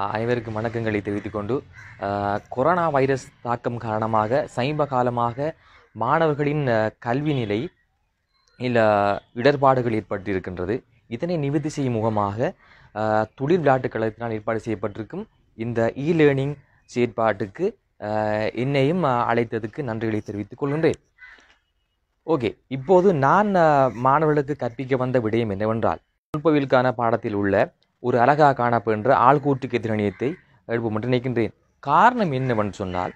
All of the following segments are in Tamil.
அனைவருக்கும் வணக்கங்களை தெரிவித்துக் கொண்டு கொரோனா வைரஸ் தாக்கம் காரணமாக சமீப காலமாக மாணவர்களின் கல்வி நிலை இல்லை இடர்பாடுகள் ஏற்பட்டிருக்கின்றது. இதனை நிவர்த்தி செய்யும் முகமாக தொழில் துளிர் விளையாட்டுக் கழகத்தினால் ஏற்பாடு செய்யப்பட்டிருக்கும் இந்த இ லேர்னிங் செயற்பாட்டுக்கு என்னையும் அழைத்ததுக்கு நன்றிகளை தெரிவித்துக் கொள்கின்றேன். ஓகே இப்போது நான் மாணவர்களுக்கு கற்பிக்க வந்த விடயம் என்னவென்றால் தொழில்நுட்பவியலுக்கான பாடத்தில் உள்ள ஒரு அழகாக காணப்படுகின்ற ஆள்கூற்றுக்கு எதிரணியத்தை எழுப்பும் என்று நினைக்கின்றேன். காரணம் என்னவென்று சொன்னால்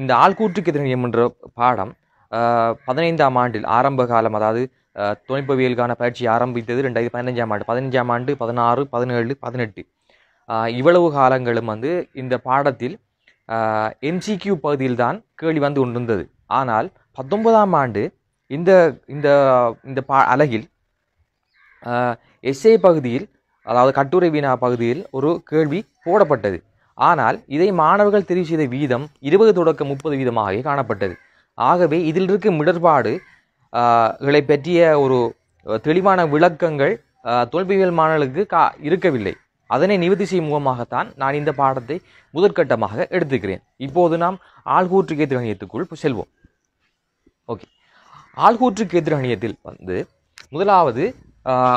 இந்த ஆள்கூற்று எதிரணியம் என்ற பாடம் பதினைந்தாம் ஆண்டில் ஆரம்ப காலம் அதாவது துணைப்பவியலுக்கான பயிற்சி ஆரம்பித்தது ரெண்டாயிரத்தி பதினஞ்சாம் ஆண்டு. பதினஞ்சாம் ஆண்டு பதினாறு பதினேழு பதினெட்டு. இவ்வளவு காலங்களும் வந்து இந்த பாடத்தில் எம்சிக்யூ பகுதியில்தான் கேள்வி வந்து கொண்டிருந்தது. ஆனால் பத்தொன்பதாம் ஆண்டு இந்த இந்த இந்த பா அலகில் எஸ்ஏ பகுதியில் அதாவது கட்டுரை வினா பகுதியில் ஒரு கேள்வி போடப்பட்டது. ஆனால் இதை மாணவர்கள் தெரிவு செய்த வீதம் இருபது தொடக்க முப்பது வீதமாகவே காணப்பட்டது. ஆகவே இதில் இருக்கும் இடர்பாடு களை பற்றிய ஒரு தெளிவான விளக்கங்கள் தோல்வியல் தொல்பியல் மாணவர்களுக்கு கா இருக்கவில்லை. அதனை நிவர்த்தி செய்யும் முகமாகத்தான் நான் இந்த பாடத்தை முதற்கட்டமாக எடுத்துக்கிறேன். இப்போது நாம் ஆள்கூற்று கேத்திரணியத்துக்குள் செல்வோம். ஓகே. ஆள்கூற்று கேத்திரணியத்தில் வந்து முதலாவது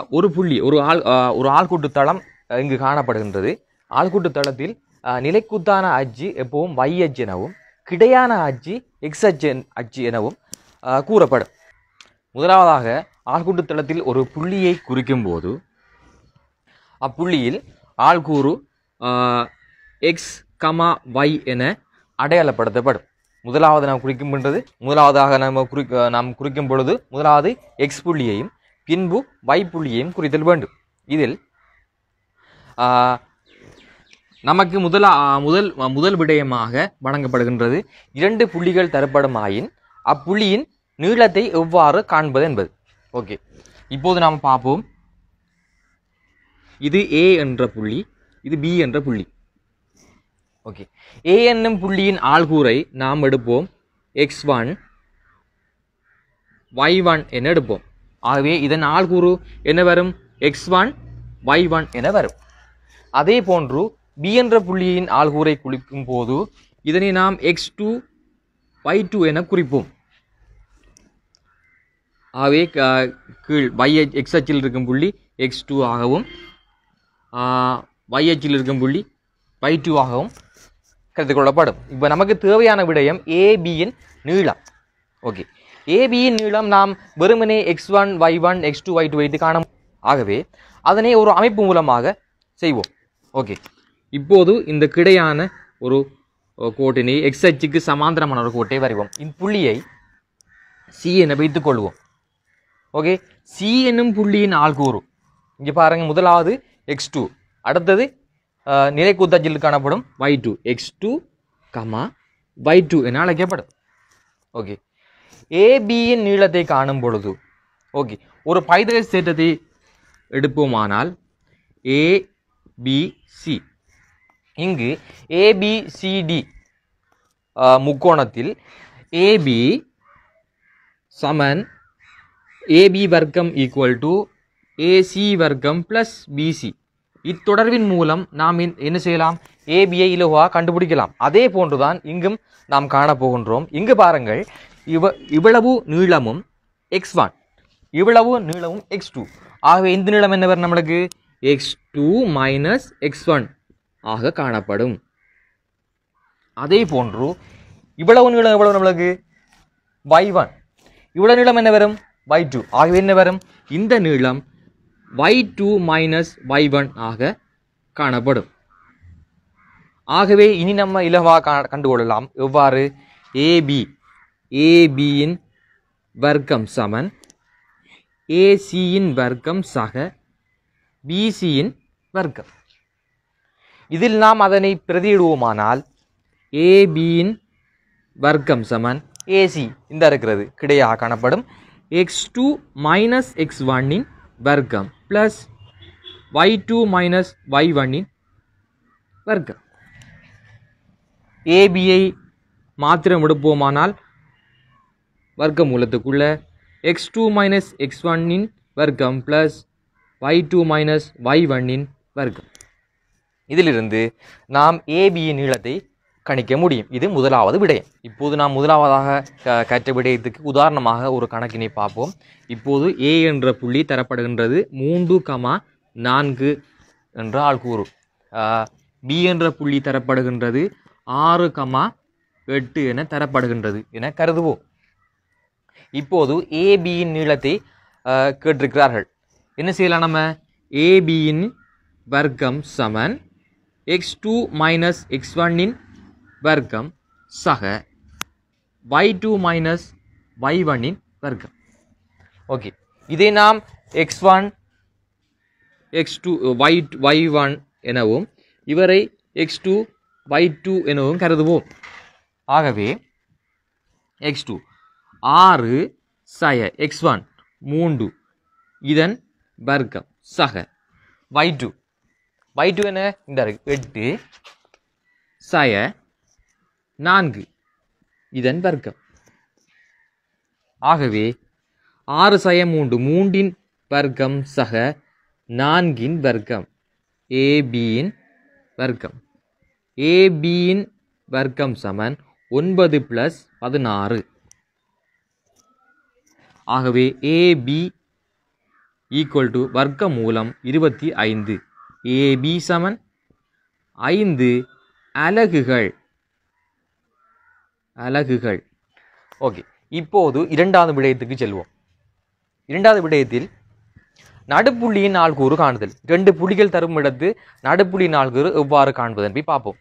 ஒரு புள்ளி ஒரு ஆள் ஒரு ஆள்கூட்டு தளம் இங்கு காணப்படுகின்றது. ஆள்கூட்டு தளத்தில் நிலைக்குத்தான அச்சு எப்பவும் வை அச்சு எனவும் கிடையான அச்சு எக்ஸ் அச்சு என்- அச்சு எனவும் கூறப்படும். முதலாவதாக ஆள்கூட்டு தளத்தில் ஒரு புள்ளியை குறிக்கும் போது அப்புள்ளியில் ஆள்கூறு எக்ஸ் கமா வை என அடையாளப்படுத்தப்படும். முதலாவது நாம் குறிக்கும்ன்றது முதலாவதாக நாம் குறி நாம் குறிக்கும் பொழுது முதலாவது எக்ஸ் புள்ளியையும் பின்பு வைப்புள்ளியையும் புள்ளியையும் குறித்தல் வேண்டும். இதில் நமக்கு முதலா முதல் முதல் விடயமாக வழங்கப்படுகின்றது இரண்டு புள்ளிகள் தரப்படுமாயின் அப்புள்ளியின் நீளத்தை எவ்வாறு காண்பது என்பது. ஓகே. இப்போது நாம் பார்ப்போம். இது ஏ என்ற புள்ளி இது பி என்ற புள்ளி. ஓகே. ஏ என்னும் புள்ளியின் ஆள்கூரை நாம் எடுப்போம். எக்ஸ் ஒன் ஒய் ஒன் என எடுப்போம். ஆகவே இதன் ஆள்கூறு என்ன வரும்? எக்ஸ் ஒன் ஒய் ஒன் என வரும். அதே போன்று பி என்ற புள்ளியின் ஆள்கூரை குறிக்கும் போது இதனை நாம் எக்ஸ் டூ ஒய் டூ என குறிப்போம். ஆகவே க- கீழ் ஒய் எக்ஸ் அச்சில் இருக்கும் புள்ளி எக்ஸ் டூ ஆகவும் ஒய் அச்சில் இருக்கும் புள்ளி ஒய் டூ ஆகவும் கருத்துக்கொள்ளப்படும் இப்போ நமக்கு தேவையான விடயம் ஏபியின் நீளம். ஓகே ஏபியின் நீளம் நாம் வெறுமனே X one Y one X two Y two வைத்து காண ஆகவே அதனை ஒரு அமைப்பு மூலமாக செய்வோம். ஓகே இப்போது இந்த கிடையான ஒரு கோட்டினை எக்ஸ் அச்சுக்கு சமாந்தரமான ஒரு கோட்டை வரைவோம். இப்புள்ளியை சி என வைத்துக் கொள்வோம். ஓகே சி என்னும் புள்ளியின் ஆள்கூறு. இங்கே பாருங்க முதலாவது எக்ஸ் டூ அடுத்தது நிலை நிலைக்கூத்தச்சில் காணப்படும் y two X two comma y two என அழைக்கப்படும். ஓகே ஏபியின் நீளத்தை காணும் பொழுது. ஓகே ஒரு பைதகஸ் தேற்றத்தை எடுப்போமானால் ஏபிசி சி இங்கு ஏபிசிடி முக்கோணத்தில் ஏபி சமன் ஏபி வர்க்கம் ஈக்குவல் டு ஏசி வர்க்கம் ப்ளஸ் பிசி இத்தொடர்பின் மூலம் நாம் என்ன- என்ன செய்யலாம்? ஏபியை இலகுவாக கண்டுபிடிக்கலாம். அதே போன்றுதான் இங்கும் நாம் காணப்போகின்றோம் இங்கு பாருங்கள் இவ இவ்வளவு நீளமும் எக்ஸ் ஒன் இவ்வளவு நீளமும் எக்ஸ் டூ ஆகவே இந்த நீளம் என்ன வரும் நம்மளுக்கு? X two minus X one ஆக காணப்படும். அதே போன்று இவ்வளவு நீளம் எவ்வளவு நம்மளுக்கு? வை ஒன் இவ்வளவு நீளம் என்ன வரும்? வை டூ ஆகவே என்ன வரும்? இந்த நீளம் Y two minus Y one ஆக காணப்படும். ஆகவே இனி நம்ம இலவாக கண்டுகொள்ளலாம். எவ்வாறு? ஏபி ஏபியின் வர்க்கம் சமன். ஏசியின் வர்க்கம் சக. பிசியின் வர்க்கம். இதில் நாம் அதனை பிரதியிடுவோமானால் ஏபியின் வர்க்கம் சமன். ஏசி இந்த இருக்கிறது கிடையாக காணப்படும். எக்ஸ் டூ மைனஸ் எக்ஸ் ஒன்னின் வர்க்கம் plus Y two minus Y ஒன்னின் வர்க்கம். ஏபியை மாத்திரம் எடுப்போமானால் வர்க்க மூலத்துக்குள்ள எக்ஸ் டூ மைனஸ் எக்ஸ் ஒன்னின் வர்க்கம் plus Y two minus Y ஒன்னின் வர்க்கம். இதிலிருந்து நாம் ஏபியின் நீளத்தை கணிக்க முடியும். இது முதலாவது விடயம். இப்போது நாம் முதலாவதாக க- கற்ற விடயத்துக்கு உதாரணமாக ஒரு கணக்கினை பார்ப்போம். இப்போது ஏ என்ற புள்ளி தரப்படுகின்றது மூன்று கமா நான்கு என்ற ஆள்கூறு. பி என்ற புள்ளி தரப்படுகின்றது ஆறு கமா எட்டு என தரப்படுகின்றது என கருதுவோம். இப்போது ஏபியின் நீளத்தை கேட்டிருக்கிறார்கள். என்ன செய்யலாம் நம்ம? ஏபியின் வர்க்கம் சமன். எக்ஸ் டூ மைனஸ் எக்ஸ் ஒன்னின் வர்க்கம் சக. ஒய் டூ மைனஸ் ஒய் ஒன்னின் வர்க்கம். ஓகே இதை நாம் X one X two Y Y one எனவும் இவரை எக்ஸ் டூ ஒய் டூ எனவும் கருதுவோம். ஆகவே எக்ஸ் டூ ஆறு சய எக்ஸ் ஒன் மூன்று. இதன் வர்க்கம் சக. வை டூ வை டூ என்ன? இந்த எட்டு. சய நான்கு. இதன் வர்க்கம். ஆகவே ஆறு சய மூன்று. மூன்றின் வர்க்கம் சக. நான்கின் வர்க்கம். ஏபியின் வர்க்கம். ஏபியின் வர்க்கம் சமன் ஒன்பது ப்ளஸ் பதினாறு. ஆகவே ஏபி ஈக்குவல் டு வர்க்க மூலம் இருபத்தி ஐந்து. ஏபி சமன். ஐந்து அலகுகள். அலகுகள். ஓகே இப்போது இரண்டாவது விடயத்துக்கு செல்வோம். இரண்டாவது விடயத்தில் நடுப்புள்ளியின் நாள்கூறு காணுதல். ரெண்டு புள்ளிகள் தரும் இடத்து நடுப்புள்ளி நாள்கூறு எவ்வாறு காண்பது என்பதை பார்ப்போம்.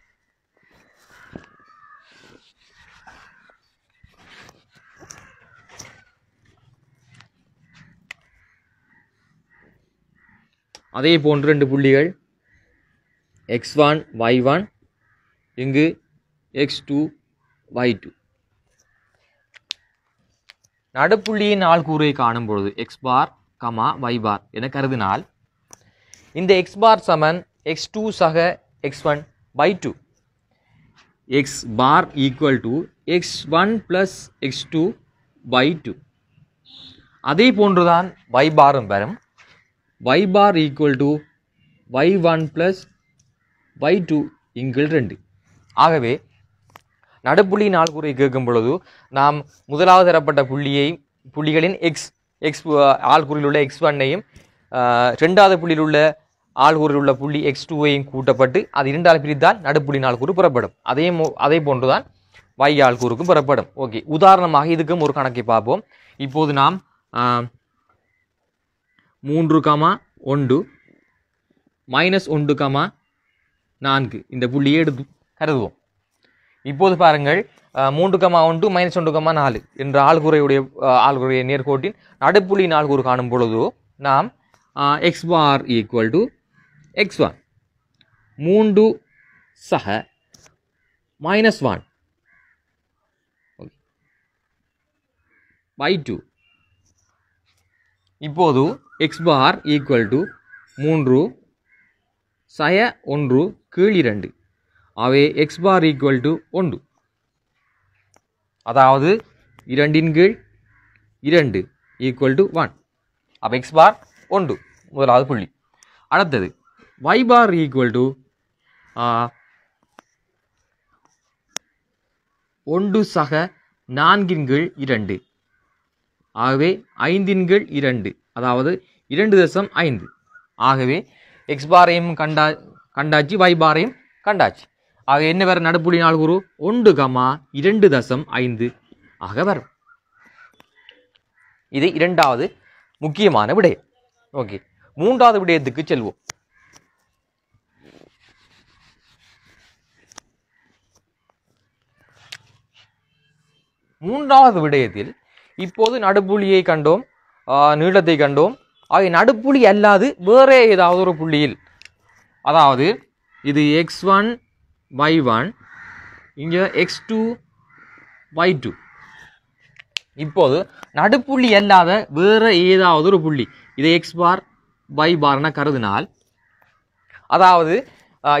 அதே போன்று ரெண்டு புள்ளிகள். எக்ஸ் ஒன் ஒய் ஒன் இங்கு எக்ஸ் டூ ஒய் டூ நடுப்புள்ளியின் ஆள்கூறை காணும் பொழுது X bar comma Y bar என கருதினால் இந்த எக்ஸ் பார் சமன் எக்ஸ் டூ சக X one by two X bar equal to X one plus X two by two அதே போன்றுதான் y பாரும் வரும். Y bar equal to Y one plus two இங்கில் ரெண்டு. ஆகவே நடுப்புள்ளி நாள்குறை கேட்கும் பொழுது நாம் முதலாவது தரப்பட்ட புள்ளியை புள்ளிகளின் எக்ஸ் எக்ஸ் ஆள்குறியில் உள்ள எக்ஸ் ஒன்னையும் ரெண்டாவது புள்ளியில் உள்ள ஆள்கூறில் உள்ள புள்ளி எக்ஸ் டூவையும் கூட்டப்பட்டு அது இரண்டால் பிரித்தால் நடுப்புள்ளி நாள்கூறு புறப்படும். அதே மோ- அதே போன்றுதான் வை ஆள்கூறுக்கும் புறப்படும். ஓகே உதாரணமாக இதுக்கும் ஒரு கணக்கை பார்ப்போம். இப்போது நாம் மூன்று கமா ஒன்று மைனஸ் ஒன்று கமா நான்கு. இந்த புள்ளியை எடுத்து கருதுவோம். இப்போது பாருங்கள் மூன்று கமா ஒன்று மைனஸ் ஒன்று கமா நாலு என்ற ஆள்குறையுடைய ஆள்குறைய நேர்கோட்டின் நடுப்புள்ளி நாள்கூறு காணும் பொழுது நாம் X bar equal to X one மூன்று சக மைனஸ் ஒன் பை டூ இப்போது எக்ஸ் பார் ஈக்குவல் டு மூன்று சய ஒன்று கீழ் இரண்டு. அவை எக்ஸ் பார் ஈக்குவல் டு ஒன்று. அதாவது இரண்டின் கீழ் இரண்டு ஈக்குவல் டு ஒன் அப்போ எக்ஸ் பார் ஒன்று முதலாவது புள்ளி. அடுத்தது y பார் ஈக்குவல் டு ஒன்று சக நான்கின் கீழ் இரண்டு. ஆகவே ஐந்தின் கீழ் இரண்டு. அதாவது இரண்டு தசம் ஐந்து. ஆகவே எக்ஸ் பாரையும் கண்டா கண்டாச்சு வை பாரையும் கண்டாச்சு. ஆக என்ன வேற நடுப்புள்ளி நாள் குரு ஒன்று கமா இரண்டு தசம் ஐந்து. ஆக வரும். இது இரண்டாவது முக்கியமான விடயம். ஓகே. மூன்றாவது விடயத்துக்கு செல்வோம். மூன்றாவது விடயத்தில் இப்போது நடுப்புள்ளியை கண்டோம். நீளத்தை கண்டோம். ஆகிய நடுப்புள்ளி அல்லாது வேறே ஏதாவது ஒரு புள்ளியில். அதாவது இது எக்ஸ் ஒன் ஒய் ஒன் இங்கே எக்ஸ் டூ ஒய் டூ இப்போது நடுப்புள்ளி அல்லாத வேறு ஏதாவது ஒரு புள்ளி. இதை எக்ஸ் பார் பை பார்ன கருதினால் அதாவது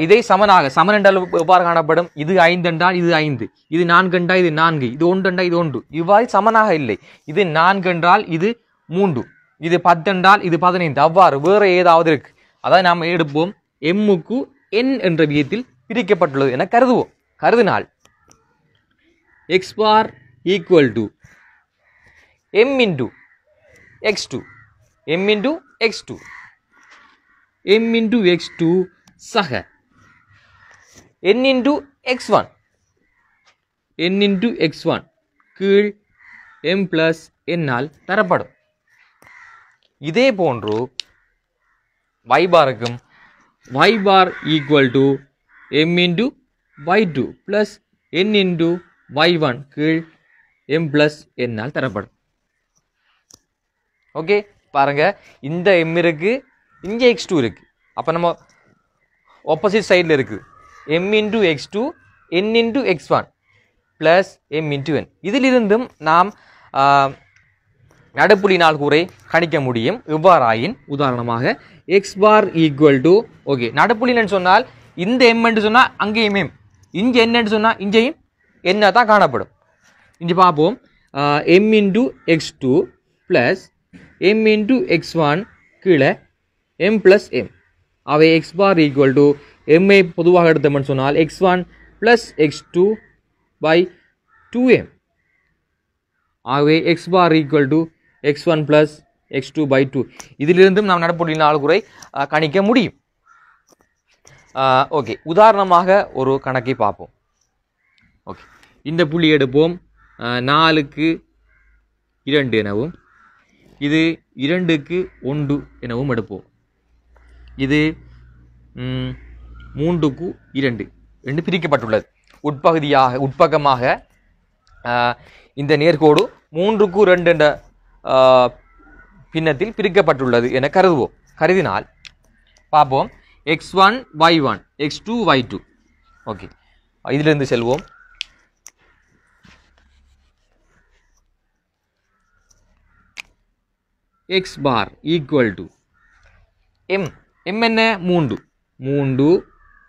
இதை சமனாக சமன் என்றால் எவ்வாறு காணப்படும்? இது ஐந்து என்றால் இது ஐந்து. இது நான்கு என்றால் இது நான்கு. இது ஒன்று என்றால் இது ஒன்று. இவ்வாறு சமனாக இல்லை. இது நான்கு என்றால் இது மூன்று. இது பத்தெண்டால் இது பதினைந்து. அவ்வாறு வேறு ஏதாவது இருக்கு. அதாவது நாம் எடுப்போம் எம்முக்கு என் என்ற விகிதத்தில் பிரிக்கப்பட்டுள்ளது என கருதுவோம். கருதினால் X bar equal to M into X two M into X two M into X two சக. N into X one N into X one கீழ் எம் பிளஸ் என்னால் தரப்படும். இதே போன்று y பாருக்கும் y bar equal to M into Y two plus N into Y one கீழ் எம் ப்ளஸ் என்னால் தரப்படும். ஓகே பாருங்க. இந்த எம் இருக்கு இங்கே எக்ஸ் டூ இருக்கு. அப்போ நம்ம ஆப்போசிட் சைடில் இருக்குது M into X two N into X one plus M into N இதிலிருந்தும் நாம் நடுப்புள்ளினால் கூரை கணிக்க முடியும். இவ்வாறாயின் உதாரணமாக X bar equal to okay நடுப்புள்ளின்னு சொன்னால் இந்த எம் என்று சொன்னால் அங்கேயும் எம் இங்கே என்னன்னு சொன்னால் இங்கேயும் என்ன தான் காணப்படும். இங்கே பார்ப்போம். M into X two plus M into X one கீழே எம் ப்ளஸ் எம் அவை X bar equal to M I பொதுவாக எடுத்தோம்னு சொன்னால் X one plus X two by two M ஆகவே X bar equal to X one plus X two by two இதிலிருந்தும் நாம் நடப்புள்ளி நாலு குறை கணிக்க முடியும். ஓகே உதாரணமாக ஒரு கணக்கை பார்ப்போம். ஓகே இந்த புள்ளி எடுப்போம். நாலுக்கு இரண்டு எனவும் இது இரண்டுக்கு ஒன்று எனவும் எடுப்போம். இது மூன்றுக்கு இரண்டு. என்று பிரிக்கப்பட்டுள்ளது. உட்பகுதியாக உட்பக்கமாக இந்த நேர்கோடு மூன்றுக்கு ரெண்டு என்ற பின்னத்தில் பிரிக்கப்பட்டுள்ளது என கருதுவோம். கருதினால் பார்ப்போம். X one Y one X two Y two okay இதிலிருந்து செல்வோம். X bar equal to M M என்ன? மூன்று. மூன்று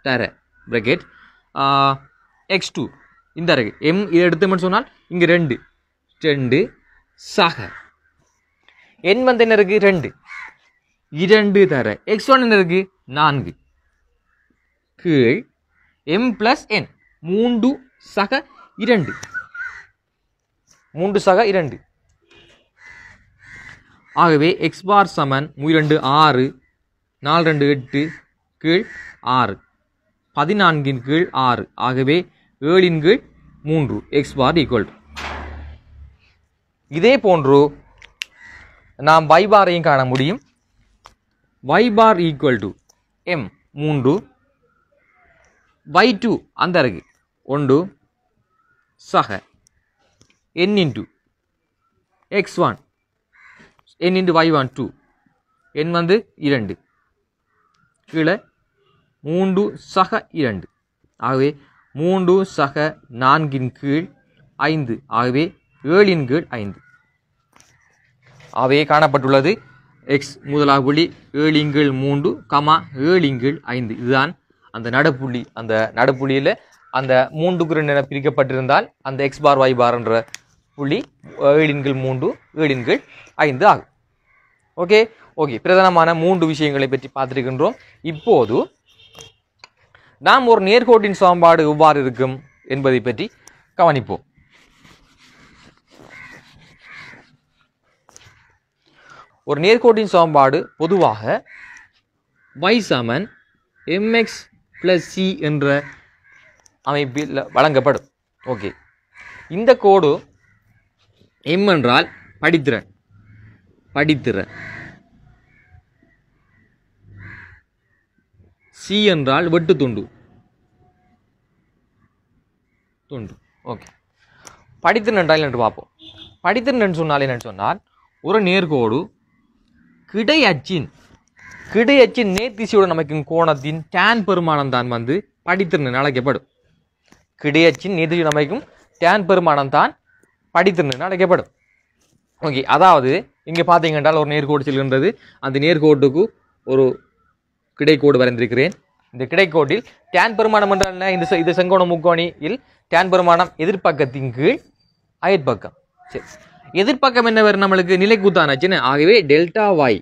தர. பிரக்கெட் எக்ஸ் டூ இந்த இருக்கு எம் இதை எடுத்தோம்னு சொன்னால் இங்கே ரெண்டு. ரெண்டு சக. என் வந்து என்ன இருக்கு? ரெண்டு. இரண்டு தர. எக்ஸ் ஒன் என்ன இருக்கு? நான்கு. கீழ் எம் பிளஸ் என் மூன்று சக இரண்டு. மூன்று சக இரண்டு. ஆகவே எக்ஸ் பார் சமன். இரண்டு ஆறு. நாலு ரெண்டு எட்டு. கீழ் ஆறு. பதினான்கின் கீழ் ஆறு. ஆகவே ஏழின் கீழ் மூன்று. எக்ஸ் பார் ஈக்குவல் இதே போன்று நாம் y பாரையும் காண முடியும். y bar equal to M மூன்று y டூ அந்த இருக்கு ஒன்று சக n into X one n into y one two n வந்து இரண்டு கீழே மூன்று சக இரண்டு ஆகவே மூன்று சக நான்கின் கீழ் ஐந்து ஆகவே ஏழின் கீழ் ஐந்து. அவையே காணப்பட்டுள்ளது. எக்ஸ் முதலாக புள்ளி ஏழின் மூன்று கமா ஏழின் ஐந்து. இதுதான் அந்த நடுப்புள்ளி. அந்த நடுப்புள்ளியில் அந்த மூன்றுக்கு ரெண்டு என பிரிக்கப்பட்டிருந்தால் அந்த எக்ஸ் பார் ஒய் பார் என்ற புள்ளி ஏழின்கள் மூன்று ஏழின்கள் ஐந்து ஆகும். ஓகே ஓகே பிரதானமான மூன்று விஷயங்களை பற்றி பார்த்துருக்கின்றோம். இப்போது நாம் ஒரு நேர்கோட்டின் சமன்பாடு எவ்வாறு இருக்கும் என்பதை பற்றி கவனிப்போம். ஒரு நேர்கோட்டின் சமன்பாடு பொதுவாக y சமன் mx ப்ளஸ் சி என்ற அமைப்பில் வழங்கப்படும். ஓகே இந்த கோடு எம் என்றால் படித்திறன். படித்திறன். சி என்றால் வெட்டு துண்டு. துண்டு. ஓகே படித்திறன் என்றால் என்று பார்ப்போம். படித்திறன் என்று சொன்னால் என்னன்னு சொன்னால் ஒரு நேர்கோடு கிடை அச்சின் கிடை அச்சின் நேர்த்திசையுடன் அமைக்கும் கோணத்தின் டேன் பெருமானம் தான் வந்து படித்திறன் அழைக்கப்படும். கிடை அச்சின் நேர்த்திசையுடன் அமைக்கும் டேன் பெருமானம் தான் படித்திறன் அழைக்கப்படும். ஓகே அதாவது இங்கே பார்த்தீங்கன்றால் ஒரு நேர்கோடு செல்கின்றது. அந்த நேர்கோட்டுக்கு ஒரு கிடைக்கோடு வரைந்திருக்கிறேன். இந்த கிடைக்கோட்டில் டேன் பெருமானம் என்றால் என்ன? இந்த செ- இது செங்கோண முக்கோணியில் டேன் பெருமானம் எதிர்ப்பக்கத்தின் கீழ் அயற்பக்கம். சரி. எதிர்ப்பக்கம் என்ன வரும் நம்மளுக்கு நிலைக்குத்தானாச்சுன்னு ஆகவே டெல்டா வாய்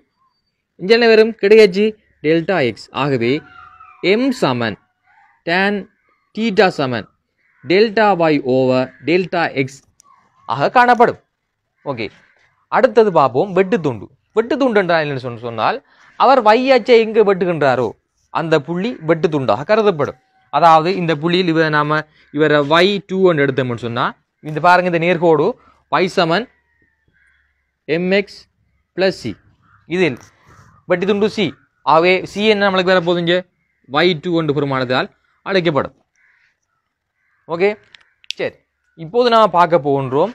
இங்கே என்ன வரும் கிடையாச்சு. டெல்டா எக்ஸ் ஆகவே எம் சமன் டேன் டீட்டா சமன். Delta Y over delta X ஆக காணப்படும். ஓகே அடுத்தது பார்ப்போம். வெட்டு துண்டு. வெட்டு துண்டு என்றால் என்ன சொன்ன சொன்னால் அவர் வையாச்சை எங்கே வெட்டுகின்றாரோ அந்த புள்ளி வெட்டு துண்டாக கருதப்படும். அதாவது இந்த புள்ளியில் இவரை நாம் இவரை வை டூ ஒன்று எடுத்தோம்னு சொன்னால் இந்த பாருங்க இந்த நேர்கோடு வை சமன் எம்எக்ஸ் ப்ளஸ் சி இதில் வெட்டி துண்டு சி ஆகவே சி என்ன நம்மளுக்கு வேற போதுங்க? வை டூ ஒன்று பெருமானதால் அழைக்கப்படும். ஓகே சரி. இப்போது நாம் பார்க்க போகின்றோம்.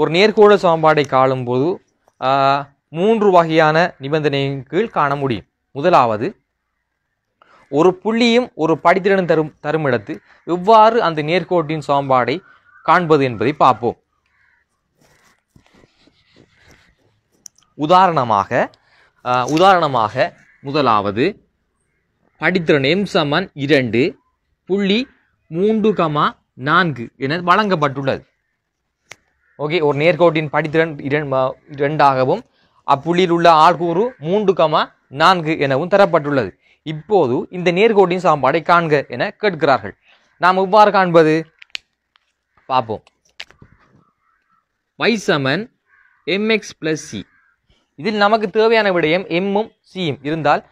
ஒரு நேர்கோட சமன்பாடை காணும்போது மூன்று வகையான நிபந்தனையின் கீழ் காண முடியும். முதலாவது ஒரு புள்ளியும் ஒரு படித்திறனும் தரும் தரும் இடத்து எவ்வாறு அந்த நேர்கோட்டின் சமன்பாடை காண்பது என்பதை பார்ப்போம். உதாரணமாக உதாரணமாக முதலாவது படித்திறன் எம் சமன் இரண்டு புள்ளி மூன்று கமா நான்கு என வழங்கப்பட்டுள்ளது. ஓகே ஒரு நேர்கோட்டின் படித்திறன் இரண்டாகவும் அப்புள்ளியில் உள்ள ஆள்கூறு மூன்று கமா நான்கு எனவும் தரப்பட்டுள்ளது. இப்போது இந்த நேர்கோட்டின் சாம்பாடை காண்க என கேட்கிறார்கள். நாம் எவ்வாறு காண்பது? பார்ப்போம். வைசமன் சமன் எம்எக்ஸ் பிளஸ் சி இதில் நமக்கு தேவையான விடயம் எம்மும் சியும் இருந்தால்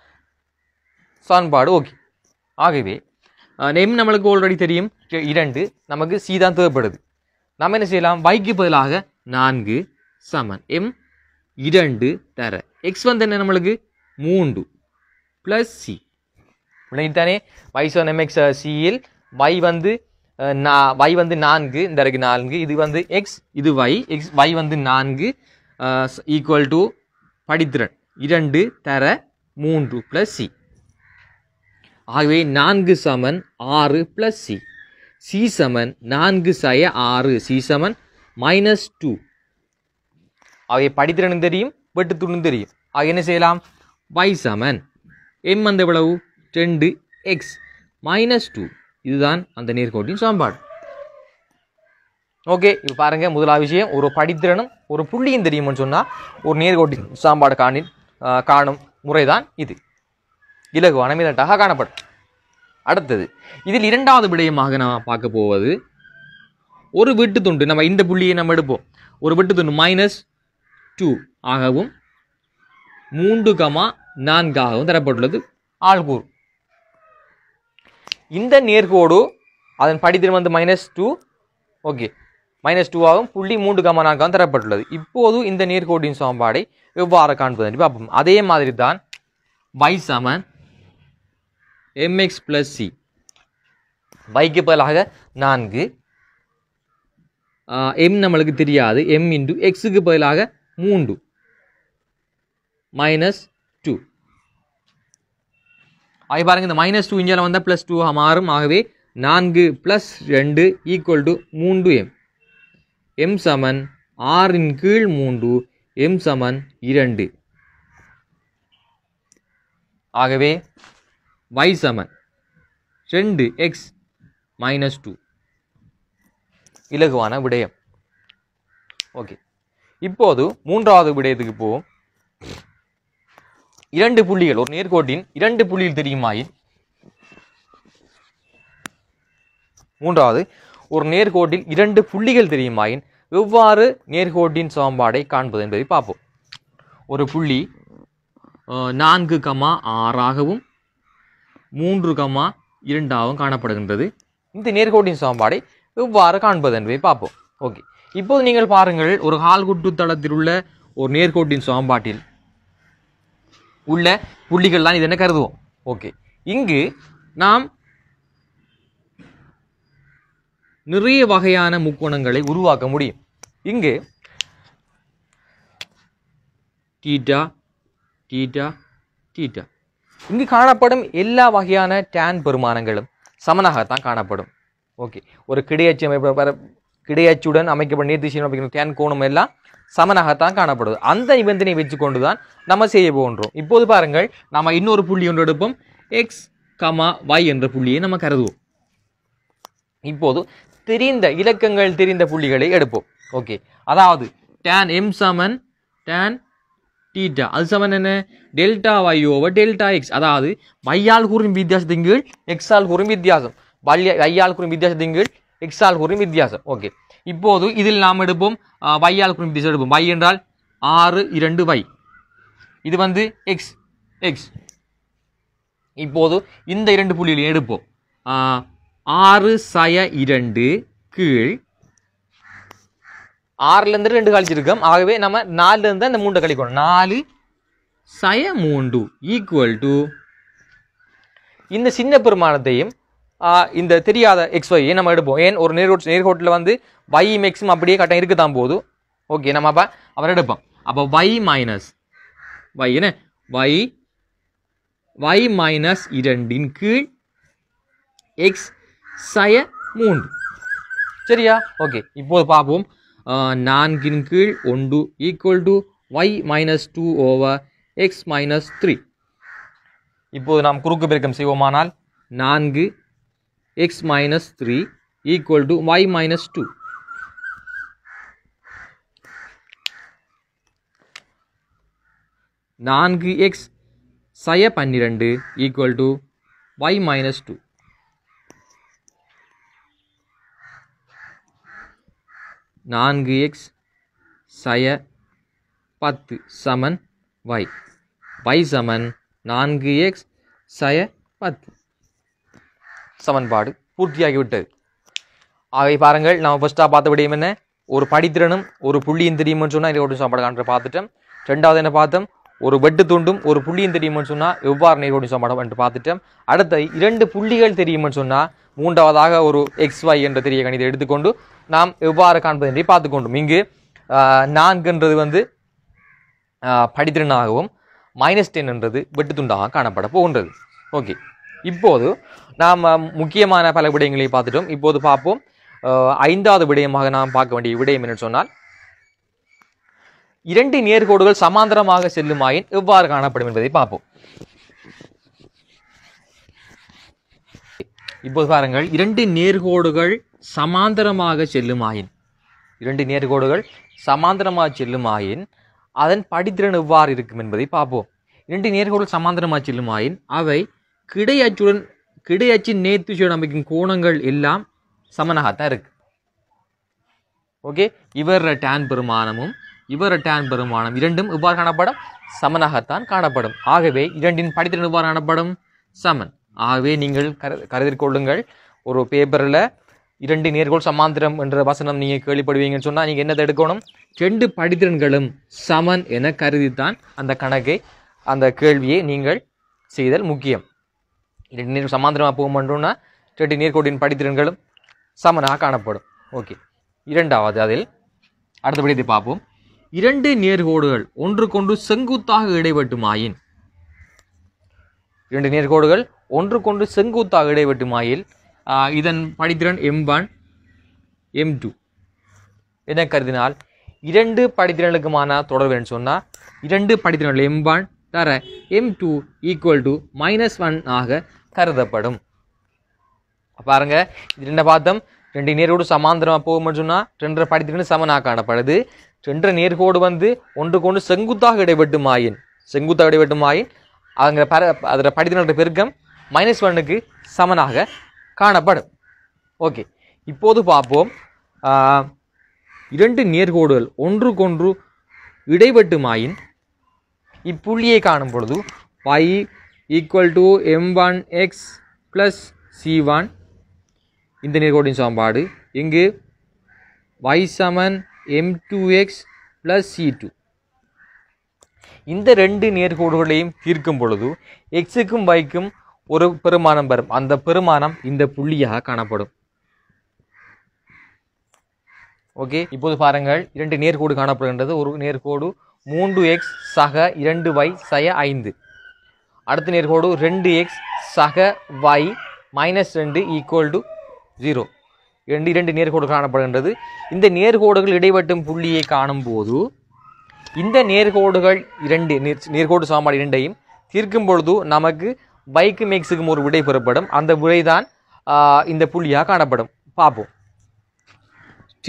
சமன்பாடு ஓகே ஆகவே எம் நம்மளுக்கு ஆல்ரெடி தெரியும். இரண்டு நமக்கு சி தான் தேவைப்படுது. நம்ம என்ன செய்யலாம்? வைக்கு பதிலாக நான்கு சமன். எம் இரண்டு தர. எக்ஸ் வந்து என்ன நம்மளுக்கு? மூன்று ப்ளஸ் சி விளைத்தானே y சமன் எம்எக்ஸ் சியில் வை வந்து வை நா வந்து நான்கு இந்த இருக்கு நான்கு இது வந்து எக்ஸ் இது வை எக்ஸ் வை வந்து நான்கு ஈக்குவல் டு படித்திறன் இரண்டு தர மூன்று ப்ளஸ் சி ஆகவே நான்கு சமன் ஆறு ப்ளஸ் சி சி சமன் நான்கு சய ஆறு. சி சமன் மைனஸ் டூ ஆகவே படித்திறனும் தெரியும் வெட்டுத்துணும் தெரியும். ஆக என்ன செய்யலாம்? Y சமன். எம் அந்த எவ்வளவு? ரெண்டு எக்ஸ் மைனஸ் டூ இதுதான் அந்த நேர்கோட்டின் சமன்பாடு. ஓகே இப்போ பாருங்க முதலா விஷயம். ஒரு படித்திறனும் ஒரு புள்ளியும் தெரியும்னு சொன்னால் ஒரு நேர்கோட்டி சாம்பாடு காணின் காணும் முறைதான் இது. இலகுவான மிதட்டாக காணப்படும். அடுத்தது இதில் இரண்டாவது விடயமாக நாம் பார்க்க போவது ஒரு வெட்டு துண்டு நம்ம இந்த புள்ளியை நம்ம எடுப்போம். ஒரு வெட்டு துண்டு மைனஸ் டூ ஆகவும் மூன்று கமா நான்காகவும் தரப்பட்டுள்ளது. ஆள்கூர் இந்த நேர்கோடு அதன் படித்திறன் வந்து மைனஸ் டூ ஓகே. மைனஸ் டூவாகவும் புள்ளி மூன்று கம நான்காகவும் தரப்பட்டுள்ளது. இப்போது இந்த நேர்கோட்டின் சமன்பாடை எவ்வாறு காண்பது என்று பார்ப்போம். அதே மாதிரி தான் y சமன் எம்எக்ஸ் ப்ளஸ் சி வைக்கு பதிலாக நான்கு. எம் நம்மளுக்கு தெரியாது. எம் இன்டு எக்ஸுக்கு பதிலாக மூன்று. மைனஸ் டூ ஆகி பாருங்க இந்த மைனஸ் டூ இஞ்சால் வந்தால் ப்ளஸ் டூ மாறும். ஆகவே நான்கு ப்ளஸ் ரெண்டு ஈக்குவல் டு மூன்று எம் எம் சமன் ஆறின் கீழ் மூன்று எம் சமன் இரண்டு. ஆகவே y சமன் ரெண்டு எக்ஸ் மைனஸ் டூ இலகுவான விடயம். ஓகே இப்போது மூன்றாவது விடயத்துக்கு போவோம். இரண்டு புள்ளிகள் ஒரு நேர்கோட்டின் இரண்டு புள்ளிகள் தெரியுமாயின்? மூன்றாவது ஒரு நேர்கோட்டில் இரண்டு புள்ளிகள் தெரியுமாயின் எவ்வாறு நேர்கோட்டின் சமன்பாடை காண்பது என்பதை பார்ப்போம். ஒரு புள்ளி நான்கு கமா ஆறாகவும் மூன்று கமா இரண்டாகவும் காணப்படுகின்றது. இந்த நேர்கோட்டின் சமன்பாடை எவ்வாறு காண்பது என்பதை பார்ப்போம். ஓகே. இப்போது நீங்கள் பாருங்கள் ஒரு கால்குட்டு தளத்தில் உள்ள ஒரு நேர்கோட்டின் சமன்பாட்டில் உள்ள புள்ளிகள் தான் இது என்ன கருதுவோம்? ஓகே. இங்கு நாம் நிறைய வகையான முக்கோணங்களை உருவாக்க முடியும். இங்கு டீட்டா டீட்டா டீட்டா இங்கு காணப்படும் எல்லா வகையான டேன் பெருமானங்களும் சமனாகத்தான் காணப்படும். ஓகே. ஒரு கிடையச்சு அமைப்பு வர- கிடையச்சுடன் அமைக்கப்பட்ட நீர்த்திசையில் டேன் கோணம் எல்லாம் சமனாகத்தான் காணப்படுது. அந்த நிபந்தனை வச்சுக்கொண்டு தான் நம்ம செய்ய போகின்றோம். இப்போது பாருங்கள் நம்ம இன்னொரு புள்ளி ஒன்று எடுப்போம். எக்ஸ் கமா வை என்ற புள்ளியை நம்ம கருதுவோம். இப்போது தெரிந்த இலக்கங்கள் தெரிந்த புள்ளிகளை எடுப்போம். ஓகே அதாவது டேன் எம் சமன் டேன் டீட்டா அது சமன் என்ன? Delta Y over delta X அதாவது வையால் கூறும் வித்தியாசத்தின் கீழ் எக்ஸால் கூறும் வித்தியாசம். வல்ய வையால் கூறும் வித்தியாசத்தின் கீழ் எக்ஸால் கூறும் வித்தியாசம். ஓகே இப்போது இதில் நாம் எடுப்போம் வையால் கூறும் வித்தியாசம் எடுப்போம். வை என்றால் ஆறு இரண்டு வை இது வந்து எக்ஸ் எக்ஸ் இப்போது இந்த இரண்டு புள்ளிகளையும் எடுப்போம். ஆறு சய இரண்டு கீழ். ஆறுல இருந்து ரெண்டு கழிச்சிருக்கோம். ஆகவே நம்ம நாலுல இருந்து அந்த மூண்டை கழிக்கணும். நாலு. சய மூன்று ஈக்குவல் டு இந்த சின்ன பெருமானத்தையும் இந்த தெரியாத எக்ஸ் ஒய்யை நம்ம எடுப்போம். ஏன்? ஒரு நேர்கோட்டு நேர்கோட்டில் வந்து y மேக்ஸிமம் அப்படியே கட்டம் இருக்குதான் போது ஓகே நம்ம அப்போ அவர் எடுப்போம். அப்போ y மைனஸ் y என்ன? y y மைனஸ் இரண்டின் கீழ். எக்ஸ் சய மூன்று. சரியா? ஓகே. இப்போது பார்ப்போம். நான்கின் கீழ் ஒன்று equal to Y minus two over X minus three இப்போது நாம் குறுக்கு பெருக்கம் செய்வோமானால் நான்கு X minus three equal to Y minus two நான்கு எக்ஸ் சய பன்னிரெண்டு equal to Y minus two நான்கு எக்ஸ் சய பத்து சமன் y. Y சமன் நான்கு எக்ஸ் சய பத்து. சமன்பாடு பூர்த்தியாகிவிட்டது ஆகவே பாருங்கள் நம்ம ஃபஸ்ட்டாக பார்த்த விடயம் என்ன? ஒரு படித்திறனும் ஒரு புள்ளியும் தெரியும்னு சொன்னால் இதை ஒரு சாப்பாடு காண்ற பார்த்துட்டோம். ரெண்டாவது என்ன பார்த்தோம்? ஒரு வெட்டு துண்டும் ஒரு புள்ளியும் தெரியும்னு சொன்னால் எவ்வாறு நேரோடி சாப்பாடு என்று பார்த்துட்டோம். அடுத்த இரண்டு புள்ளிகள் தெரியும்னு சொன்னால் மூன்றாவதாக ஒரு எக்ஸ் ஒய் என்ற தெரிய கணிதம் எடுத்துக்கொண்டு நாம் எவ்வாறு காண்பது என்று பார்த்துக்கொண்டோம். இங்கு நான்கு நான்குன்றது வந்து படித்திறனாகவும் மைனஸ் டென் என்றது வெட்டுத்துண்டாக காணப்பட போகின்றது. ஓகே இப்போது நாம் முக்கியமான பல விடயங்களை பார்த்துட்டோம். இப்போது பார்ப்போம். ஐந்தாவது விடயமாக நாம் பார்க்க வேண்டிய விடயம் என்று சொன்னால் இரண்டு நேர்கோடுகள் சமாந்தரமாக செல்லுமாயின் எவ்வாறு காணப்படும் என்பதை பார்ப்போம். இப்போது பாருங்கள் இரண்டு நேர்கோடுகள் சமாந்தரமாக செல்லுமாயின். இரண்டு நேர்கோடுகள் சமாந்தரமாக செல்லுமாயின் அதன் படித்திறன் எவ்வாறு இருக்கும் என்பதை பார்ப்போம். இரண்டு நேர்கோடுகள் சமாந்தரமாக செல்லுமாயின் அவை கிடையச்சுடன் கிடையச்சின் நேர்த்திச்சுடன் அமைக்கும் கோணங்கள் எல்லாம் சமனாகத்தான் இருக்கு. ஓகே? இவர டேன் பெருமானமும் இவர டேன் பெருமானம் இரண்டும் இவ்வாறு காணப்படும்? சமனாகத்தான் காணப்படும். ஆகவே இரண்டின் படித்திறன் எவ்வாறு காணப்படும்? சமன். ஆகவே நீங்கள் கரு கருதிக் கொள்ளுங்கள் ஒரு பேப்பரில் இரண்டு நேர்கோள் சமாந்திரம் என்ற வசனம் நீங்கள் கேள்விப்படுவீங்கன்னு சொன்னால் நீங்கள் என்னதை எடுக்கணும்? ரெண்டு படித்திறன்களும் சமன் என கருதித்தான் அந்த கணக்கை அந்த கேள்வியை நீங்கள் செய்தல் முக்கியம். இரண்டு நேர் சமாந்திரமாக போக மாட்டோம்னா ரெண்டு நேர்கோட்டின் படித்திறன்களும் சமனாக காணப்படும். ஓகே. இரண்டாவது அதில் அடுத்தபடி பார்ப்போம். இரண்டு நேர்கோடுகள் ஒன்றுக்கொன்று செங்குத்தாக இடைபட்டுமாயின் இரண்டு நேர்கோடுகள். ஒன்றுக்கொன்று செங்குத்தாக இடைவெட்டுமாயில் இதன் படித்திறன் எம் ஒன் எம் டூ என கருதினால் இரண்டு படித்திறனுக்குமான தொடர்பு சொன்னால் இரண்டு படித்திறன்கள் எம் ஒன் தர M two equal to minus one ஆக கருதப்படும். பாருங்க இது என்ன பார்த்தோம். ரெண்டு நேர்கோடு சமாந்தரமாக போகும்னு சொன்னால் ரெண்டரை படித்திறன் சமனாக காணப்படுது. ரெண்டரை நேர்கோடு வந்து ஒன்றுக்கு ஒன்று செங்குத்தாக இடைவெட்டு மாயின் செங்குத்தாக இடைவெட்டு மாயின் அங்கே பர அதில் படித்தினுடைய பெருக்கம் மைனஸ் ஒன்னுக்கு சமனாக காணப்படும். ஓகே இப்போது பார்ப்போம். இரண்டு நேர்கோடுகள் ஒன்றுக்கொன்று இடைபட்டுமாயின் இப்புள்ளியை காணும் பொழுது y equal to M one X plus C one இந்த நேர்கோட்டின் சமன்பாடு இங்கு y சமன் M two X plus C two இந்த ரெண்டு நேர்கோடுகளையும் தீர்க்கும் பொழுது எக்ஸுக்கும் வைக்கும் ஒரு பெருமானம் வரும். அந்த பெருமானம் இந்த புள்ளியாக காணப்படும். ஓகே இப்போது பாருங்கள். இரண்டு நேர்கோடு காணப்படுகின்றது. ஒரு நேர்கோடு மூன்று எக்ஸ் சக இரண்டு வை சய ஐந்து. அடுத்த நேர்கோடு ரெண்டு எக்ஸ் சக வை மைனஸ் ரெண்டு ஈக்குவல் டு ஜீரோ இரண்டு இரண்டு நேர்கோடு காணப்படுகின்றது. இந்த நேர்கோடுகள் இடைவெட்டும் புள்ளியை காணும்போது இந்த நேர்கோடுகள் இரண்டு நேர் நேர்கோடு சமன்பாடு இரண்டையும் தீர்க்கும் பொழுது நமக்கு பைக்கு மேக்ஸுக்கும் ஒரு விடை பெறப்படும். அந்த விடைதான் தான் இந்த புள்ளியாக காணப்படும். பார்ப்போம்.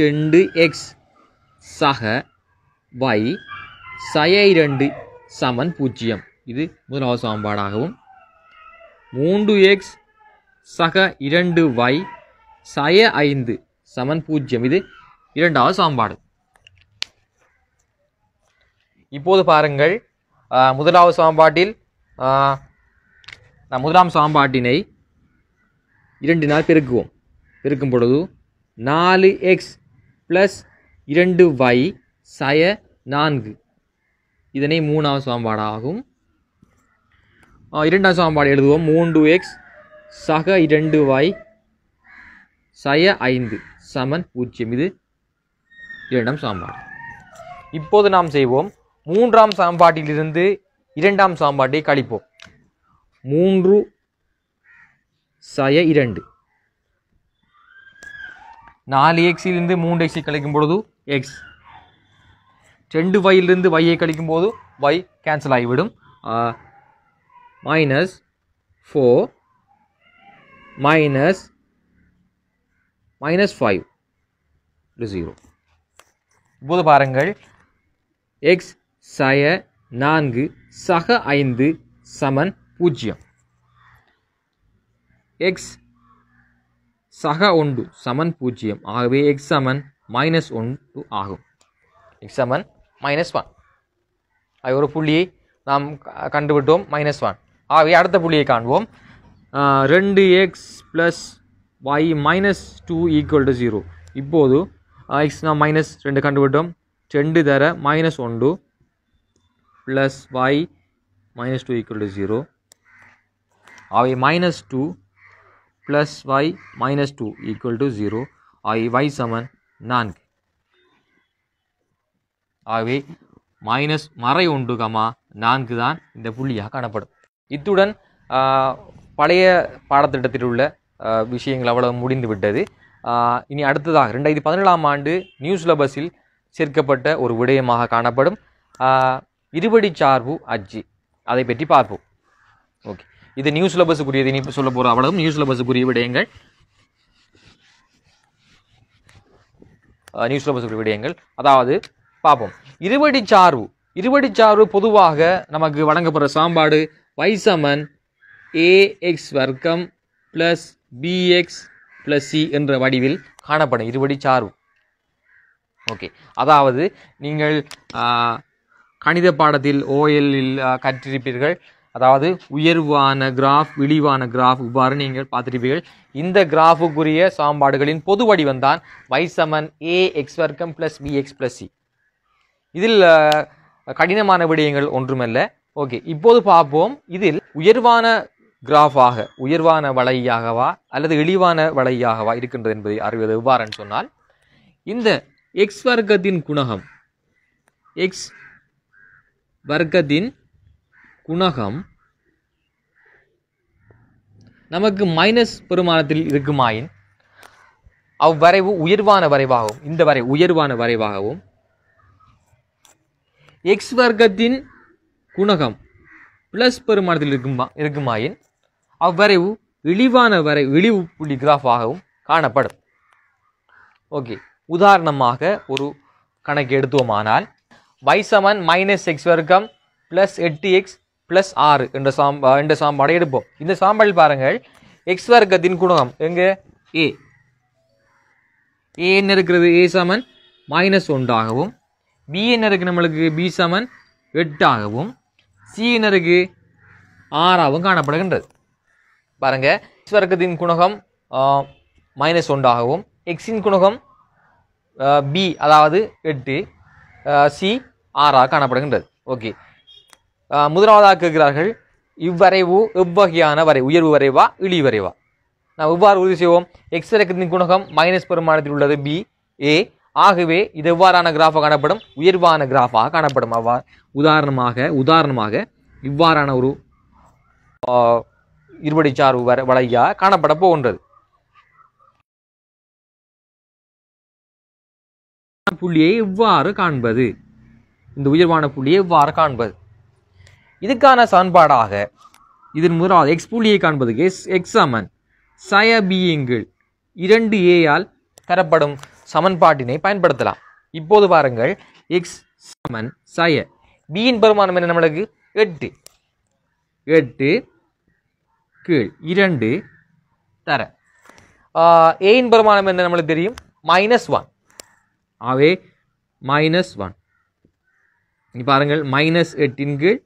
ரெண்டு எக்ஸ் சக வை சய இரண்டு சமன் பூஜ்ஜியம். இது முதலாவது சமன்பாடாகவும். மூன்று எக்ஸ் சக இரண்டு வை சய ஐந்து சமன் பூஜ்ஜியம். இது இரண்டாவது சமன்பாடு. இப்போது பாருங்கள் முதலாவது சமன்பாட்டில் ஆஹ், முதலாம் சமன்பாட்டினை இரண்டினால் பெருக்குவோம். பெருக்கும் பொழுது நாலு எக்ஸ் ப்ளஸ் இரண்டு வை சய நான்கு. இதனை மூணாவது சமன்பாடாகும். இரண்டாம் இரண்டாவது சமன்பாடு எழுதுவோம். மூன்று எக்ஸ் சக இரண்டு வை சய ஐந்து. சமன் பூஜ்ஜியம் இது இரண்டாம் சமன்பாடு. இப்போது நாம் செய்வோம். மூன்றாம் சாம்பாட்டிலிருந்து இரண்டாம் சாம்பாட்டை கழிப்போம். மூன்று சய இரண்டு. நாலு எக்ஸிலிருந்து மூன்று எக்ஸை கழிக்கும் பொழுது எக்ஸ். ரெண்டு வயிலிருந்து வையை கழிக்கும் போது வை கேன்சல் ஆகிவிடும். Minus four minus minus five zero இப்போது பாருங்கள். எக்ஸ் சய நான்கு சக ஐந்து சமன் பூஜ்ஜியம். எக்ஸ் சக ஒன்று சமன் பூஜ்ஜியம். ஆகவே எக்ஸ் சமன் மைனஸ் ஒன்று ஆகும். எக்ஸ் சமன் மைனஸ் ஒன் அது ஒரு புள்ளியை நாம் க- கண்டுவிட்டோம் மைனஸ் ஒன் ஆகவே அடுத்த புள்ளியை காண்போம். ரெண்டு X plus Y minus two equal to zero இப்போது எக்ஸ் நாம் மைனஸ் ரெண்டு கண்டுவிட்டோம். ரெண்டு தர மைனஸ் ஒன்று. Plus Y minus two equal to zero அவை minus two plus Y minus two equal to zero ஆகவே y சமன் நான்கு ஆகவே மைனஸ் மறை ஒன்று கமா நான்கு தான் இந்த புள்ளியாக காணப்படும். இத்துடன் பழைய பாடத்திட்டத்தில் உள்ள விஷயங்கள் அவ்வளவு முடிந்து விட்டது. இனி அடுத்ததாக ரெண்டாயிரத்தி பதினேழாம் ஆண்டு நியூ சிலபஸில் சேர்க்கப்பட்ட ஒரு விடயமாக காணப்படும். ஆஹ், இருபடி சார்பு அஜ்ஜி அதை பற்றி பார்ப்போம். ஓகே. இது நியூ சிலபஸுக்குரியது இனி சொல்ல போகிற அவ்வளவும் நியூ சிலபஸுக்குரிய விடயங்கள். நியூ சிலபஸுக்குரிய விடயங்கள். அதாவது பார்ப்போம். இருபடி சார்பு. இருபடி சார்பு பொதுவாக நமக்கு வழங்கப்படுற சாம்பாடு வைசமன் ஏஎக்ஸ் வர்க்கம் plus B X plus C என்ற வடிவில் காணப்படும். இருபடி சார்பு. ஓகே. அதாவது நீங்கள் கணித பாடத்தில் ஓஎல்லில் கற்றிருப்பீர்கள். அதாவது உயர்வான கிராஃப் இழிவான கிராஃப் இவ்வாறு நீங்கள் பார்த்திருப்பீர்கள். இந்த கிராஃபுக்குரிய சாம்பாடுகளின் பொது வடிவம்தான் வைசமன் ஏ எக்ஸ் வர்க்கம் plus B X plus C இதில் கடினமான விடயங்கள் ஒன்றுமல்ல. ஓகே இப்போது பார்ப்போம். இதில் உயர்வான கிராஃபாக உயர்வான வளையாகவா அல்லது இழிவான வளையாகவா இருக்கின்றது என்பதை அறிவது எவ்வாறுன்னு சொன்னால் இந்த எக்ஸ் வர்க்கத்தின் குணகம் எக்ஸ் வர்க்கத்தின் குணகம் நமக்கு மைனஸ் பெருமானத்தில் இருக்குமாயின் அவ்வரைவு உயர்வான வரைவாகவும் இந்த வரை உயர்வான வரைவாகவும் எக்ஸ் வர்க்கத்தின் குணகம் ப்ளஸ் பெருமானத்தில் இருக்குமா இருக்குமாயின் அவ்வரைவு இழிவான வரை இழிவு புள்ளி கிராஃபாகவும் காணப்படும். ஓகே உதாரணமாக ஒரு கணக்கு எடுத்தோமானால் y சமன் மைனஸ் எக்ஸ் வர்க்கம் ப்ளஸ் எட்டு எக்ஸ் ப்ளஸ் ஆறு என்ற சாம்பா என்ற சாம்பாடை எடுப்போம் இந்த சாம்பாடில் பாருங்கள். எக்ஸ் வர்க்கத்தின் குணகம் எங்க? ஏ ஏ என்ன இருக்கிறது? ஏ சமன் மைனஸ் ஒன்றாகவும் பி என்ன இருக்கு நம்மளுக்கு? பி சமன் எட்டாகவும் சி என்ன இருக்கு? ஆறாகவும் காணப்படுகின்றது. பாருங்கள் எக்ஸ் வர்க்கத்தின் குணகம் மைனஸ் ஒன்றாகவும் எக்ஸின் குணகம் பி அதாவது எட்டு சி ஆறாக காணப்படுகின்றது. ஓகே முதலாவதாக கேட்கிறார்கள் இவ்வரைவு எவ்வகையான வரை உயர்வு வரைவா இழி வரைவா? நாம் எவ்வாறு உறுதி செய்வோம்? எக்ஸ் இறக்கத்தின் குணகம் மைனஸ் பெருமானத்தில் உள்ளது பி ஏ ஆகவே இது எவ்வாறான கிராஃபாக காணப்படும்? உயர்வான கிராஃபாக காணப்படும். அவ்வா உதாரணமாக உதாரணமாக இவ்வாறான ஒரு ஆஹ், வர வளையா காணப்பட போகின்றது. புள்ளியை இவ்வாறு காண்பது? இந்த உயர்வான புள்ளியை எவ்வாறு காண்பது? இதுக்கான சமன்பாடாக இதன் முதலாவது எக்ஸ் புள்ளியை காண்பதுக்கு எஸ் எக்ஸ் சமன். சய பியங்கள் இரண்டு ஏயால் தரப்படும் சமன்பாட்டினை பயன்படுத்தலாம். இப்போது பாருங்கள் எக்ஸ் சமன் சய. பியின் பெருமானம் என்ன நம்மளுக்கு? எட்டு. எட்டு கீழ் இரண்டு தர. ஏயின் பெருமானம் என்ன நம்மளுக்கு தெரியும்? மைனஸ் ஒன் ஆகவே மைனஸ் ஒன் பாருங்கள் மைனஸ் எட்டின் கீழ்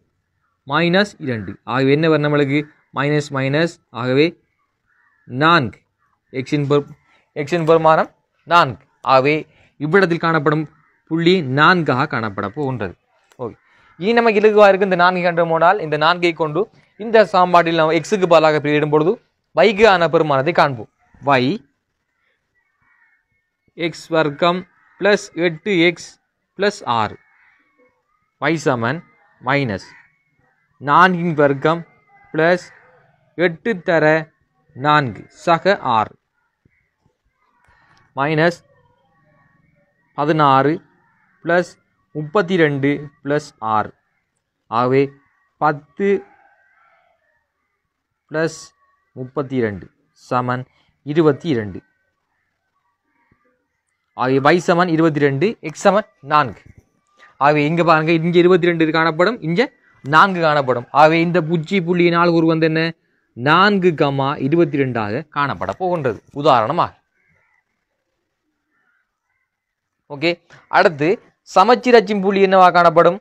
மைனஸ் இரண்டு. ஆகவே என்ன வரும் நம்மளுக்கு? மைனஸ் மைனஸ் ஆகவே நான்கு. எக்ஸின் பெர் எக்ஸின் பெருமானம் நான்கு. ஆகவே இவ்விடத்தில் காணப்படும் புள்ளி நான்காக காணப்பட போகின்றது. ஓகே. இனி நமக்கு இலகுவாக இருக்குது இந்த நான்கு கண்டு போனால் இந்த நான்கை கொண்டு இந்த சாம்பாட்டில் நம்ம எக்ஸுக்கு பதிலாக பிரியிடும் பொழுது வைக்கு ஆன பெருமானத்தை காண்போம். வை எக்ஸ் வர்க்கம் ப்ளஸ் எட்டு எக்ஸ் ப்ளஸ் ஆறு. Y சமன் மைனஸ் நான்கின் வர்க்கம் ப்ளஸ் எட்டு தர நான்கு சக ஆறு. மைனஸ் பதினாறு ப்ளஸ் முப்பத்தி ரெண்டு ப்ளஸ் ஆறு. ஆகவே பத்து ப்ளஸ் முப்பத்தி ரெண்டு சமன் இருபத்தி ரெண்டு ஆகிய y சமன் இருபத்தி ரெண்டு எக்ஸ் சமன் நான்கு. ஆகவே இங்கே பாருங்க இங்கே இருபத்தி ரெண்டு காணப்படும் இங்கே நான்கு காணப்படும். ஆகவே இந்த புச்சி புள்ளியினால் ஒரு வந்து என்ன? நான்கு கமா இருபத்தி ரெண்டாக காணப்பட போகின்றது. உதாரணமாக. ஓகே அடுத்து சமச்சீர் அச்சின் புள்ளி என்னவா காணப்படும்?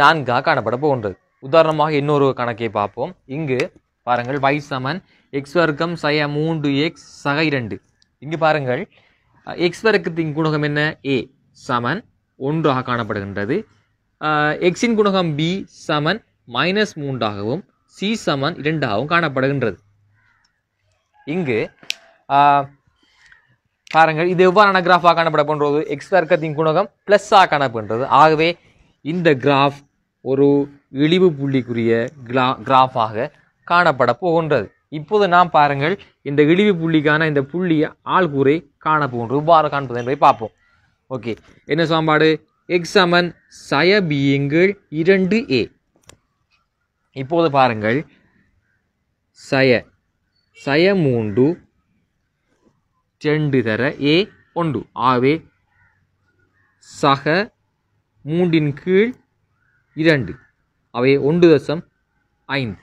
நான்காக காணப்பட போகின்றது. உதாரணமாக இன்னொரு கணக்கை பார்ப்போம். இங்கு பாருங்கள் வை சமன் எக்ஸ் வர்க்கம் சய மூன்று எக்ஸ் சக இரண்டு. இங்கு பாருங்கள் எக்ஸ் வர்க்கத்தின் குணகம் என்ன? ஏ சமன் ஒன்றாக காணப்படுகின்றது. எக்ஸின் குணகம் பி சமன் மைனஸ் மூன்றாகவும் சி சமன் இரண்டாகவும் காணப்படுகின்றது. இங்கு பாருங்கள் இது எவ்வாறான கிராஃபாக காணப்பட போன்றது? எக்ஸ் வர்க்கத்தின் குணகம் ப்ளஸ்ஸாக காணப்படுகின்றது. ஆகவே இந்த கிராஃப் ஒரு இழிவு புள்ளிக்குரிய கிரா கிராஃபாக காணப்பட போகின்றது. இப்போது நாம் பாருங்கள் இந்த இழிவு புள்ளிக்கான இந்த புள்ளி ஆள்கூரை காண போகின்றது இவ்வாறு காண்பது என்பதை பார்ப்போம். ஓகே. என்ன சமன்பாடு? எக்ஸ் சமன் சய பியங்கள் இரண்டு ஏ இப்போது பாருங்கள். சய சய மூன்று ரெண்டு தர ஏ ஒன்று. ஆவே சக மூன்றின் கீழ் இரண்டு. அவை ஒன்று தசம் ஐந்து.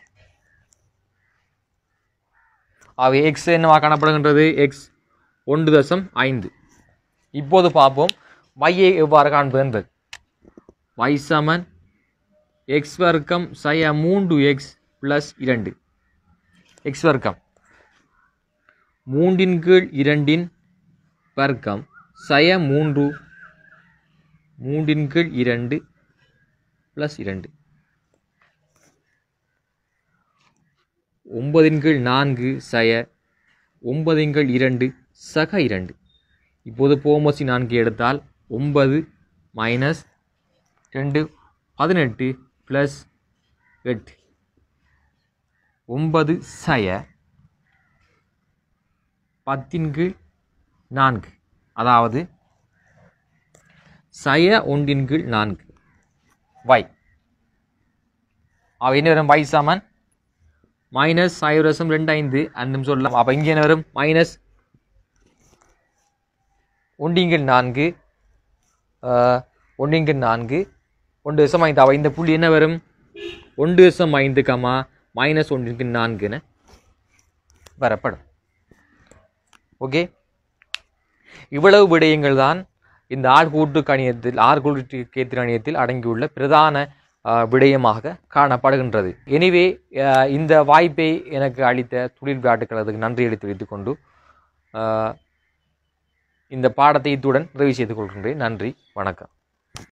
அவை எக்ஸ் என்னவா காணப்படுகின்றது? எக்ஸ் ஒன்று தசம் ஐந்து. இப்போது பார்ப்போம். மையை எவ்வாறு காண்பது? என்பது y சமன் எக்ஸ் வர்க்கம் சய மூன்று எக்ஸ் ப்ளஸ் இரண்டு. எக்ஸ் வர்க்கம். மூன்றின் கீழ் இரண்டின் வர்க்கம் சய மூன்று. மூன்றின் கீழ் இரண்டு ப்ளஸ் இரண்டு. ஒன்பதின் கீழ் நான்கு சய ஒன்பதின் கீழ் இரண்டு சக இரண்டு. இப்போது போமோசி நான்கு எடுத்தால் ஒன்பது மைனஸ் ரெண்டு பதினெட்டு ப்ளஸ் எட்டு. ஒன்பது சய பத்தின் கீழ் நான்கு. அதாவது சய ஒன்றின் கீழ் நான்கு. வை அவ என்ன வரும்? வை சாமன்? மைனஸ் சைவரசம் ரெண்டு ஐந்து. அந்த சொல்லலாம். அப்போ இங்கே என்ன வரும்? மைனஸ் ஒன்றிங்கள் நான்கு ஒன்றிங்கள் நான்கு ஒன்று விஷம் ஐந்து. அவள் இந்த புள்ளி என்ன வரும்? ஒன்று விஷம் ஐந்து கமா மைனஸ் ஒன்றுக்கு நான்குன்னு வரப்படும். ஓகே? இவ்வளவு விடயங்கள் தான் இந்த ஆட்கூட்டு கணியத்தில் ஆட்கூட்டு கேத்திர கணியத்தில் அடங்கியுள்ள பிரதான விடயமாக காணப்படுகின்றது. எனவே இந்த வாய்ப்பை எனக்கு அளித்த தொழில் விளையாட்டுக்கள் அதுக்கு நன்றி எடுத்து வைத்துக்கொண்டு இந்த பாடத்தை இத்துடன் நிறைவு செய்து கொள்கின்றேன். நன்றி. வணக்கம்.